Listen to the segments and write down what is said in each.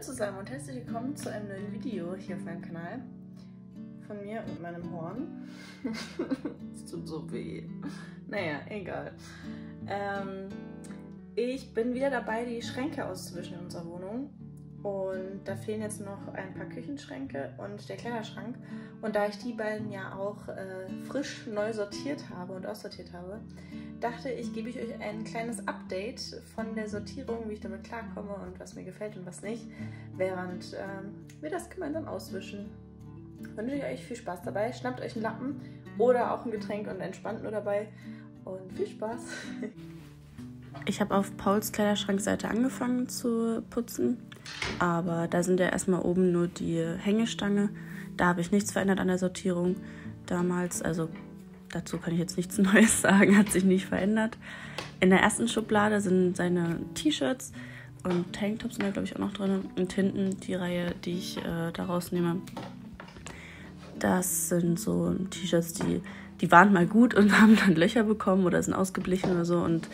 zusammen und herzlich willkommen zu einem neuen Video hier auf meinem Kanal. Von mir und meinem Horn. Es tut so weh. Naja, egal. Ähm, ich bin wieder dabei, die Schränke auszuwischen in unserer Wohnung. Und da fehlen jetzt noch ein paar Küchenschränke und der Kleiderschrank. Und da ich die beiden ja auch äh, frisch neu sortiert habe und aussortiert habe, dachte ich, gebe ich euch ein kleines Update von der Sortierung, wie ich damit klarkomme und was mir gefällt und was nicht, während ähm, wir das gemeinsam auswischen. Wünsche ich euch viel Spaß dabei. Schnappt euch einen Lappen oder auch ein Getränk und entspannt nur dabei. Und viel Spaß! Ich habe auf Pauls Kleiderschrankseite angefangen zu putzen, aber da sind ja erstmal oben nur die Hängestange. Da habe ich nichts verändert an der Sortierung damals. Also dazu kann ich jetzt nichts Neues sagen, hat sich nicht verändert. In der ersten Schublade sind seine T-Shirts und Tanktops sind da glaube ich auch noch drin. Und hinten die Reihe, die ich äh, da rausnehme. Das sind so T-Shirts, die, die waren mal gut und haben dann Löcher bekommen oder sind ausgeblichen oder so. Und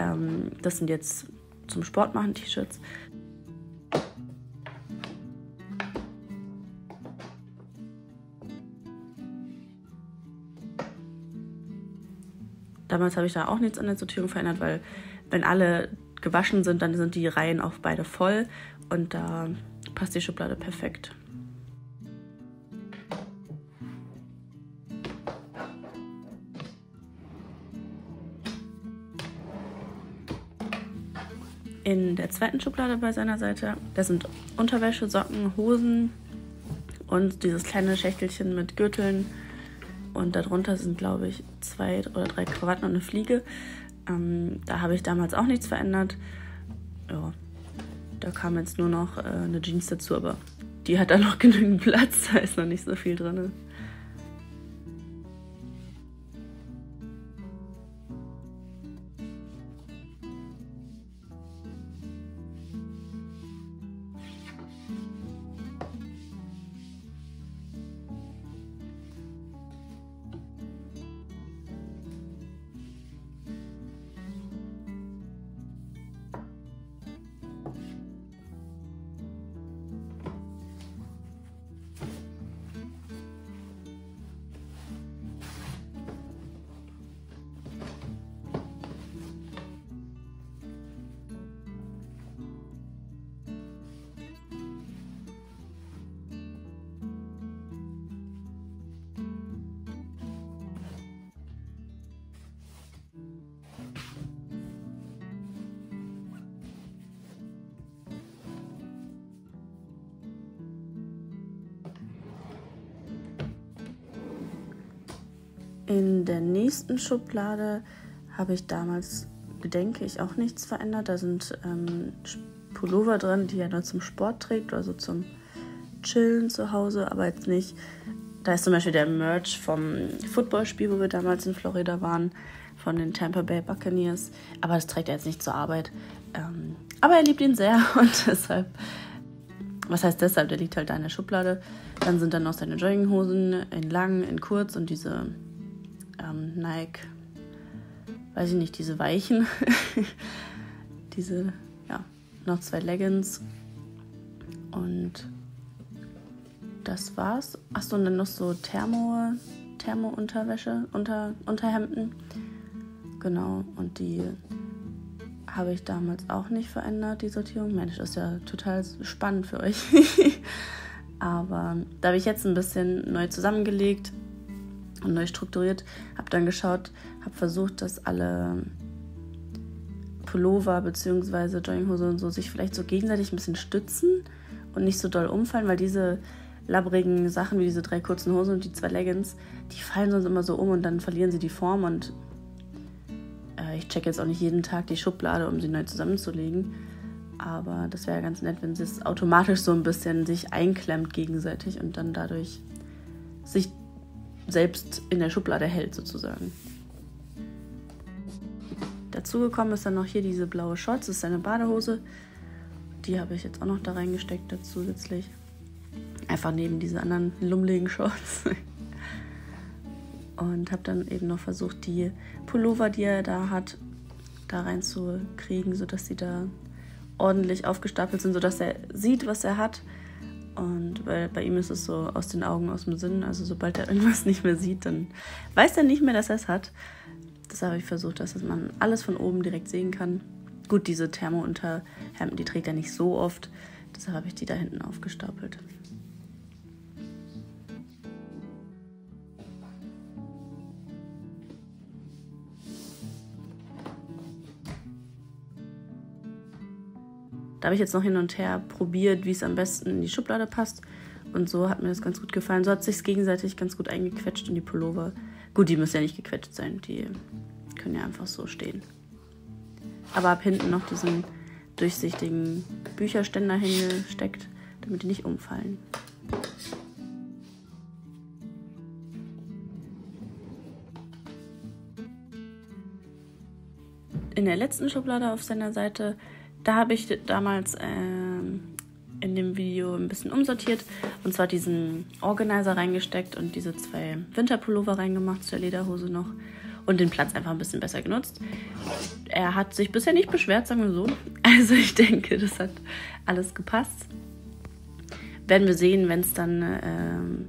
ähm, das sind jetzt zum Sport machen T-Shirts. Damals habe ich da auch nichts an der Sortierung verändert, weil wenn alle gewaschen sind, dann sind die Reihen auch beide voll und da passt die Schublade perfekt. In der zweiten Schublade bei seiner Seite, da sind Unterwäsche, Socken, Hosen und dieses kleine Schächtelchen mit Gürteln. Und darunter sind, glaube ich, zwei oder drei Krawatten und eine Fliege. Ähm, da habe ich damals auch nichts verändert. Ja, da kam jetzt nur noch äh, eine Jeans dazu, aber die hat da noch genügend Platz, da ist noch nicht so viel drin. In der nächsten Schublade habe ich damals, denke ich, auch nichts verändert. Da sind ähm, Pullover drin, die er nur zum Sport trägt oder so zum Chillen zu Hause, aber jetzt nicht. Da ist zum Beispiel der Merch vom Footballspiel, wo wir damals in Florida waren, von den Tampa Bay Buccaneers. Aber das trägt er jetzt nicht zur Arbeit. Ähm, aber er liebt ihn sehr und deshalb, was heißt deshalb, der liegt halt da in der Schublade. Dann sind dann noch seine Jogginghosen in lang, in kurz und diese ähm, Nike, weiß ich nicht, diese weichen, diese, ja, noch zwei Leggings und das war's. Achso, und dann noch so Thermo, Thermo-Unterwäsche, unter, Unterhemden. Genau, und die habe ich damals auch nicht verändert, die Sortierung. Mensch, ist ja total spannend für euch. Aber da habe ich jetzt ein bisschen neu zusammengelegt und neu strukturiert. Habe dann geschaut, habe versucht, dass alle Pullover bzw. Jogginghose und so sich vielleicht so gegenseitig ein bisschen stützen und nicht so doll umfallen, weil diese labbrigen Sachen wie diese drei kurzen Hosen und die zwei Leggings, die fallen sonst immer so um und dann verlieren sie die Form und äh, ich checke jetzt auch nicht jeden Tag die Schublade, um sie neu zusammenzulegen. Aber das wäre ja ganz nett, wenn sie es automatisch so ein bisschen sich einklemmt gegenseitig und dann dadurch sich selbst in der Schublade hält sozusagen. Dazu gekommen ist dann noch hier diese blaue Shorts, das ist eine Badehose. Die habe ich jetzt auch noch da reingesteckt zusätzlich. Einfach neben diese anderen lummeligen Shorts. Und habe dann eben noch versucht, die Pullover, die er da hat, da reinzukriegen, sodass sie da ordentlich aufgestapelt sind, sodass er sieht, was er hat. Und weil bei ihm ist es so aus den Augen, aus dem Sinn. Also sobald er irgendwas nicht mehr sieht, dann weiß er nicht mehr, dass er es hat. Deshalb habe ich versucht, dass man alles von oben direkt sehen kann. Gut, diese Thermo-Unterhemden, die trägt er nicht so oft. Deshalb habe ich die da hinten aufgestapelt. Da habe ich jetzt noch hin und her probiert, wie es am besten in die Schublade passt. Und so hat mir das ganz gut gefallen. So hat sich gegenseitig ganz gut eingequetscht und die Pullover. Gut, die müssen ja nicht gequetscht sein. Die können ja einfach so stehen. Aber ab hinten noch diesen durchsichtigen Bücherständer hingesteckt, damit die nicht umfallen. In der letzten Schublade auf seiner Seite da habe ich damals ähm, in dem Video ein bisschen umsortiert und zwar diesen Organizer reingesteckt und diese zwei Winterpullover reingemacht zur Lederhose noch und den Platz einfach ein bisschen besser genutzt. Er hat sich bisher nicht beschwert, sagen wir so. Also ich denke, das hat alles gepasst. Werden wir sehen, wenn es dann ähm,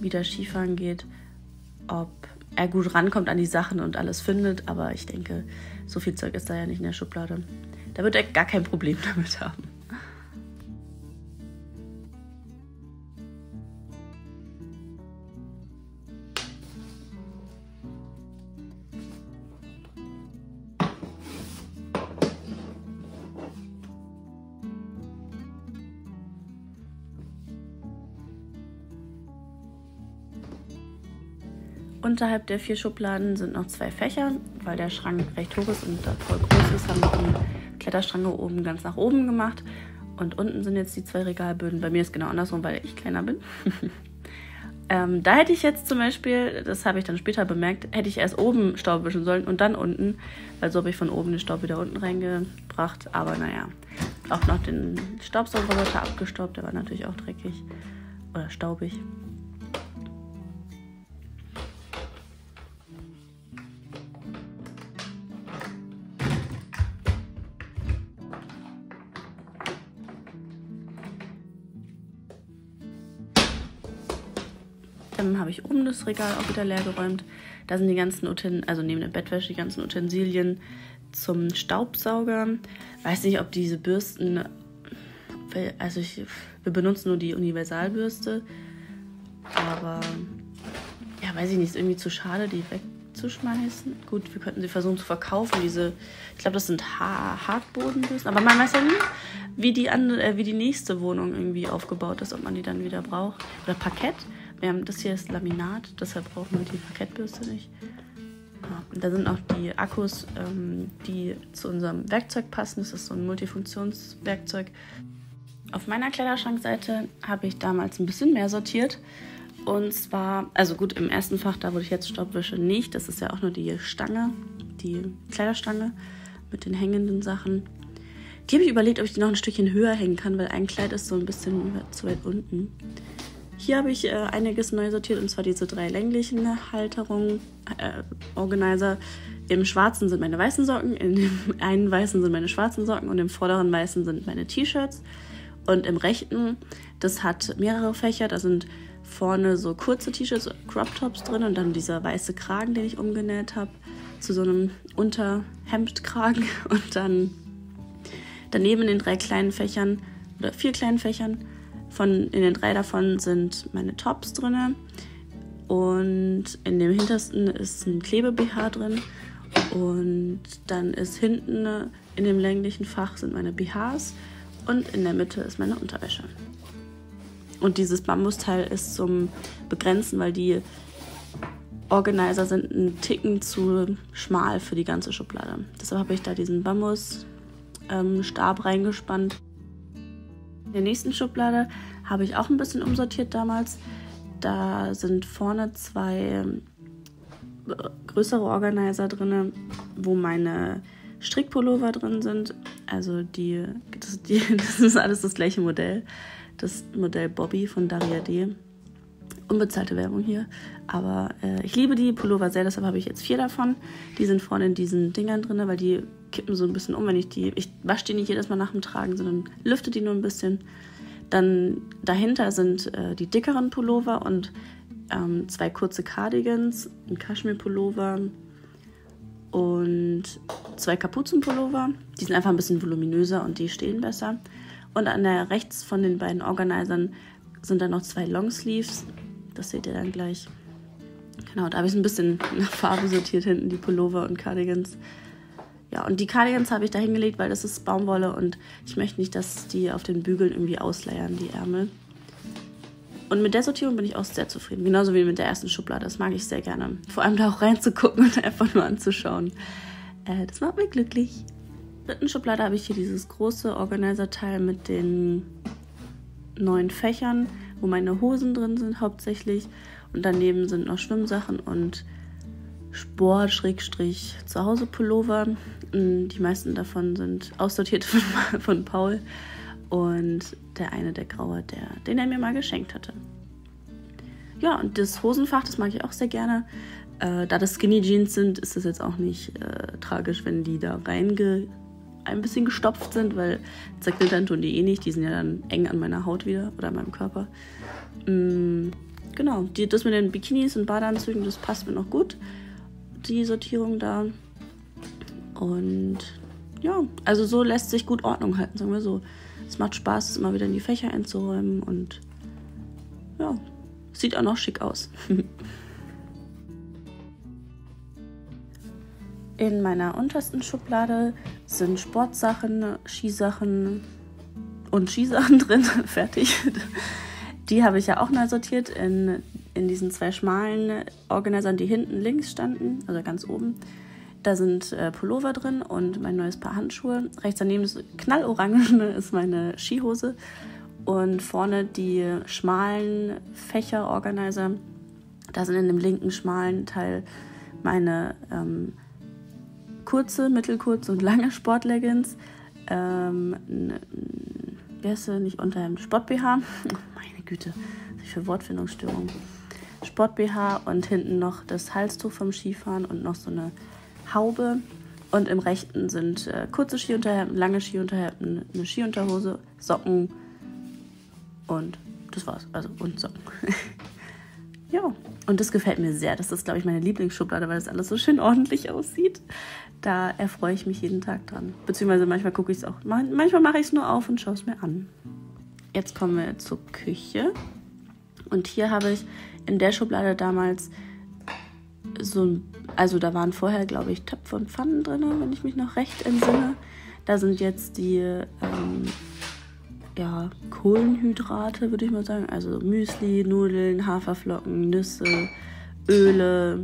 wieder Skifahren geht, ob er gut rankommt an die Sachen und alles findet. Aber ich denke, so viel Zeug ist da ja nicht in der Schublade. Da wird er gar kein Problem damit haben. Unterhalb der vier Schubladen sind noch zwei Fächer, weil der Schrank recht hoch ist und voll groß ist, haben wir Kletterstange oben ganz nach oben gemacht. Und unten sind jetzt die zwei Regalböden. Bei mir ist genau andersrum, weil ich kleiner bin. ähm, da hätte ich jetzt zum Beispiel, das habe ich dann später bemerkt, hätte ich erst oben Staub wischen sollen und dann unten. Weil so habe ich von oben den Staub wieder unten reingebracht. Aber naja, auch noch den Staubsaugerroboter abgestaubt. Der war natürlich auch dreckig oder staubig. Dann habe ich oben das Regal auch wieder leer geräumt. Da sind die ganzen Utensilien, also neben der Bettwäsche die ganzen Utensilien zum Staubsauger. Weiß nicht, ob diese Bürsten, also ich, wir benutzen nur die Universalbürste, aber ja, weiß ich nicht, ist irgendwie zu schade, die wegzuschmeißen. Gut, wir könnten sie versuchen zu verkaufen, diese, ich glaube, das sind ha Hartbodenbürsten, aber man weiß ja nie, wie die, andere, äh, wie die nächste Wohnung irgendwie aufgebaut ist, ob man die dann wieder braucht. Oder Parkett. Haben, das hier ist Laminat, deshalb brauchen wir die Parkettbürste nicht. Ja, und da sind auch die Akkus, ähm, die zu unserem Werkzeug passen. Das ist so ein Multifunktionswerkzeug. Auf meiner Kleiderschrankseite habe ich damals ein bisschen mehr sortiert. Und zwar, also gut, im ersten Fach, da wo ich jetzt Staub wische, nicht. Das ist ja auch nur die Stange, die Kleiderstange mit den hängenden Sachen. Die habe ich überlegt, ob ich die noch ein Stückchen höher hängen kann, weil ein Kleid ist so ein bisschen zu weit unten. Hier habe ich äh, einiges neu sortiert und zwar diese drei länglichen Halterungen, äh, Organizer. Im schwarzen sind meine weißen Socken, in dem einen weißen sind meine schwarzen Socken und im vorderen weißen sind meine T-Shirts. Und im rechten, das hat mehrere Fächer, da sind vorne so kurze T-Shirts, Crop Tops drin und dann dieser weiße Kragen, den ich umgenäht habe, zu so einem Unterhemdkragen und dann daneben in den drei kleinen Fächern oder vier kleinen Fächern von, in den drei davon sind meine Tops drin. Und in dem hintersten ist ein Klebe-BH drin. Und dann ist hinten in dem länglichen Fach sind meine BHs. Und in der Mitte ist meine Unterwäsche. Und dieses Bambusteil ist zum Begrenzen, weil die Organizer sind ein Ticken zu schmal für die ganze Schublade. Deshalb habe ich da diesen Bambusstab ähm, reingespannt. In der nächsten Schublade habe ich auch ein bisschen umsortiert damals. Da sind vorne zwei äh, größere Organizer drin, wo meine Strickpullover drin sind. Also die das, die, das ist alles das gleiche Modell. Das Modell Bobby von Daria D. Unbezahlte Werbung hier. Aber äh, ich liebe die Pullover sehr, deshalb habe ich jetzt vier davon. Die sind vorne in diesen Dingern drin, weil die kippen so ein bisschen um, wenn ich die. Ich wasche die nicht jedes Mal nach dem Tragen, sondern lüfte die nur ein bisschen. Dann dahinter sind äh, die dickeren Pullover und ähm, zwei kurze Cardigans, ein Kaschmir-Pullover und zwei Kapuzenpullover. Die sind einfach ein bisschen voluminöser und die stehen besser. Und an der rechts von den beiden Organisern sind dann noch zwei Longsleeves. Das seht ihr dann gleich. Genau, da habe ich es ein bisschen nach Farbe sortiert hinten, die Pullover und Cardigans. Ja, und die Cardigans habe ich da hingelegt, weil das ist Baumwolle und ich möchte nicht, dass die auf den Bügeln irgendwie ausleiern, die Ärmel. Und mit der Sortierung bin ich auch sehr zufrieden. Genauso wie mit der ersten Schublade. Das mag ich sehr gerne. Vor allem da auch reinzugucken und einfach nur anzuschauen. Äh, das macht mich glücklich. Dritten Schublade habe ich hier dieses große Organizer-Teil mit den neuen Fächern, wo meine Hosen drin sind hauptsächlich. Und daneben sind noch Schwimmsachen und Sport-Zuhause-Pullover. Die meisten davon sind aussortiert von, von Paul. Und der eine, der graue, der, den er mir mal geschenkt hatte. Ja, und das Hosenfach, das mag ich auch sehr gerne. Äh, da das Skinny Jeans sind, ist es jetzt auch nicht äh, tragisch, wenn die da reinge ein bisschen gestopft sind, weil zerknittern tun die eh nicht. Die sind ja dann eng an meiner Haut wieder oder an meinem Körper. Mm, genau, die, das mit den Bikinis und Badeanzügen, das passt mir noch gut. Die Sortierung da. Und ja, also so lässt sich gut Ordnung halten, sagen wir so. Es macht Spaß, es immer wieder in die Fächer einzuräumen und ja, sieht auch noch schick aus. in meiner untersten Schublade sind Sportsachen, Skisachen und Skisachen drin. Fertig. Die habe ich ja auch neu sortiert in, in diesen zwei schmalen Organisern, die hinten links standen, also ganz oben. Da sind äh, Pullover drin und mein neues Paar Handschuhe. Rechts daneben ist knallorangene ist meine Skihose. Und vorne die schmalen Fächer-Organizer. Da sind in dem linken schmalen Teil meine ähm, kurze, mittelkurze und lange Sportleggings. Ähm, wie heißt sie? Nicht Unterhemd, Sport-BH. Meine Güte, was für Wortfindungsstörung. Sport-BH und hinten noch das Halstuch vom Skifahren und noch so eine Haube. Und im rechten sind äh, kurze Skiunterhemden, lange Skiunterhemden, eine Skiunterhose, Socken und das war's. Also und Socken. ja, und das gefällt mir sehr. Das ist, glaube ich, meine Lieblingsschublade, weil das alles so schön ordentlich aussieht. Da erfreue ich mich jeden Tag dran. Beziehungsweise manchmal gucke ich es auch. Manchmal mache ich es nur auf und schaue es mir an. Jetzt kommen wir zur Küche. Und hier habe ich in der Schublade damals so ein also da waren vorher, glaube ich, Töpfe und Pfannen drin, wenn ich mich noch recht entsinne. Da sind jetzt die ähm, ja, Kohlenhydrate, würde ich mal sagen. Also Müsli, Nudeln, Haferflocken, Nüsse, Öle.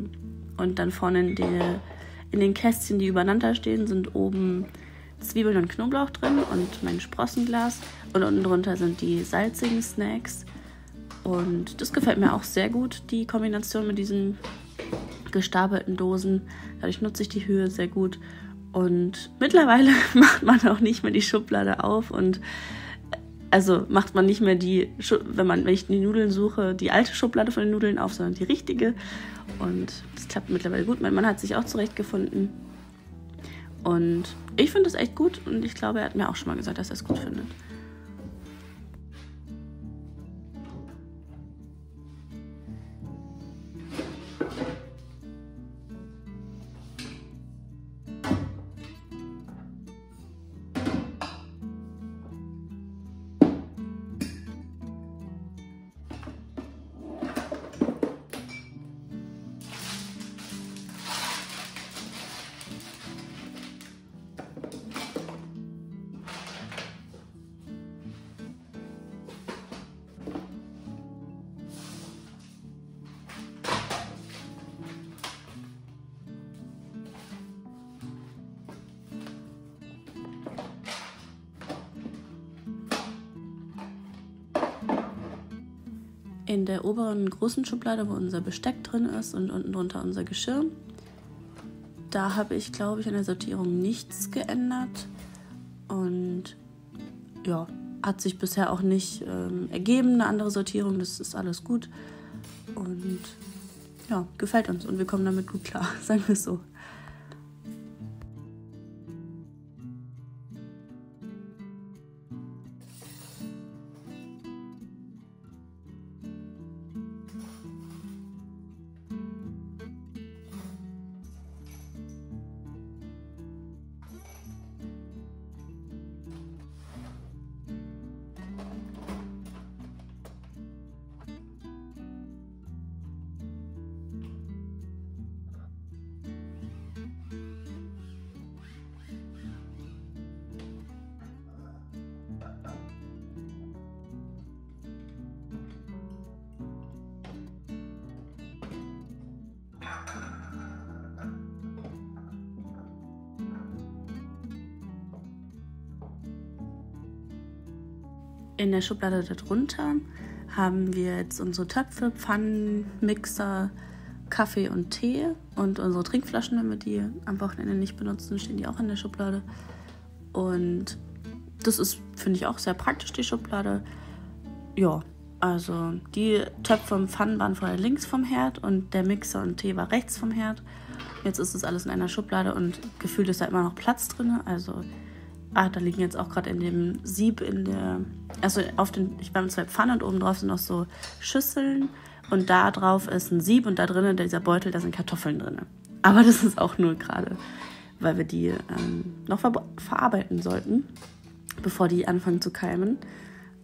Und dann vorne in, die, in den Kästchen, die übereinander stehen, sind oben Zwiebeln und Knoblauch drin und mein Sprossenglas. Und unten drunter sind die salzigen Snacks. Und das gefällt mir auch sehr gut, die Kombination mit diesen gestapelten Dosen. Dadurch nutze ich die Höhe sehr gut. Und mittlerweile macht man auch nicht mehr die Schublade auf und also macht man nicht mehr die, wenn man, wenn ich die Nudeln suche, die alte Schublade von den Nudeln auf, sondern die richtige. Und das klappt mittlerweile gut. Mein Mann hat sich auch zurechtgefunden. Und ich finde es echt gut und ich glaube, er hat mir auch schon mal gesagt, dass er es gut findet. In der oberen großen Schublade, wo unser Besteck drin ist und unten drunter unser Geschirr. Da habe ich, glaube ich, an der Sortierung nichts geändert. Und ja, hat sich bisher auch nicht ähm, ergeben, eine andere Sortierung. Das ist alles gut. Und ja, gefällt uns und wir kommen damit gut klar, sagen wir es so. In der Schublade darunter haben wir jetzt unsere Töpfe, Pfannen, Mixer, Kaffee und Tee und unsere Trinkflaschen, wenn wir die am Wochenende nicht benutzen, stehen die auch in der Schublade. Und das ist, finde ich, auch sehr praktisch, die Schublade. Ja, also die Töpfe und Pfannen waren vorher links vom Herd und der Mixer und Tee war rechts vom Herd. Jetzt ist das alles in einer Schublade und gefühlt ist da immer noch Platz drin. Also, ah, da liegen jetzt auch gerade in dem Sieb in der, also auf den, ich mit zwei Pfannen und oben drauf sind noch so Schüsseln und da drauf ist ein Sieb und da drinnen, dieser Beutel, da sind Kartoffeln drin. Aber das ist auch nur gerade, weil wir die ähm, noch ver verarbeiten sollten, bevor die anfangen zu keimen.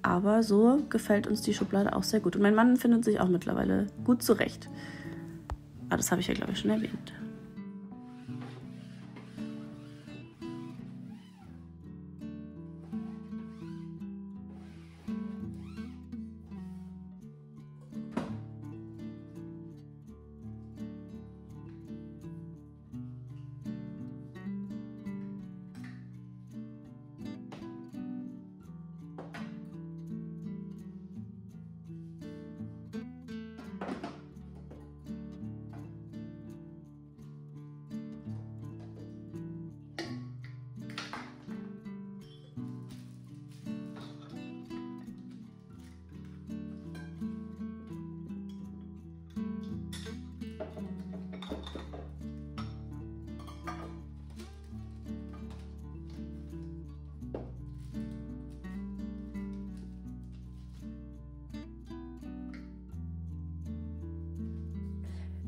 Aber so gefällt uns die Schublade auch sehr gut. Und mein Mann findet sich auch mittlerweile gut zurecht. Ah, das habe ich ja, glaube ich, schon erwähnt.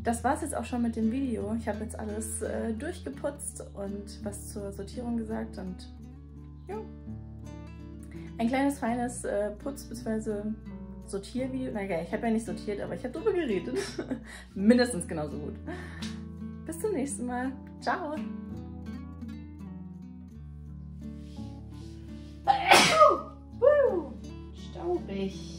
Das war es jetzt auch schon mit dem Video. Ich habe jetzt alles äh, durchgeputzt und was zur Sortierung gesagt und ja. Ein kleines, feines äh, Putz- bzw. Sortiervideo. Naja, ich habe ja nicht sortiert, aber ich habe darüber geredet. Mindestens genauso gut. Bis zum nächsten Mal. Ciao. Staubig.